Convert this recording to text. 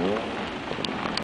Yeah.